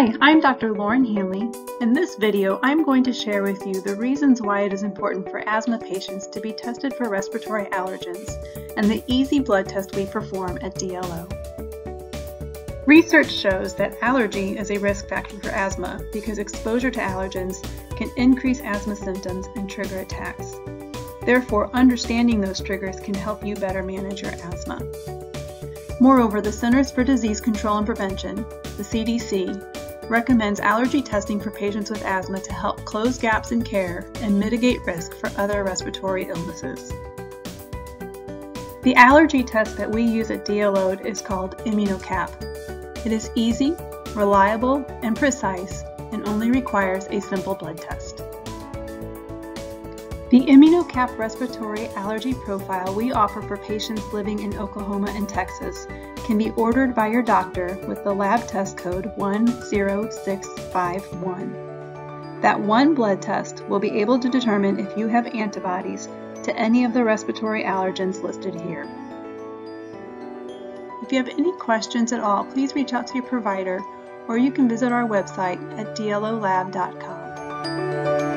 Hi, I'm Dr. Lauren Hanley. In this video, I'm going to share with you the reasons why it is important for asthma patients to be tested for respiratory allergens and the easy blood test we perform at DLO. Research shows that allergy is a risk factor for asthma because exposure to allergens can increase asthma symptoms and trigger attacks. Therefore, understanding those triggers can help you better manage your asthma. Moreover, the Centers for Disease Control and Prevention, the CDC, recommends allergy testing for patients with asthma to help close gaps in care and mitigate risk for other respiratory illnesses. The allergy test that we use at DLO is called ImmunoCAP. It is easy, reliable, and precise and only requires a simple blood test. The ImmunoCAP respiratory allergy profile we offer for patients living in Oklahoma and Texas can be ordered by your doctor with the lab test code 10651. That one blood test will be able to determine if you have antibodies to any of the respiratory allergens listed here. If you have any questions at all, please reach out to your provider or you can visit our website at dlolab.com.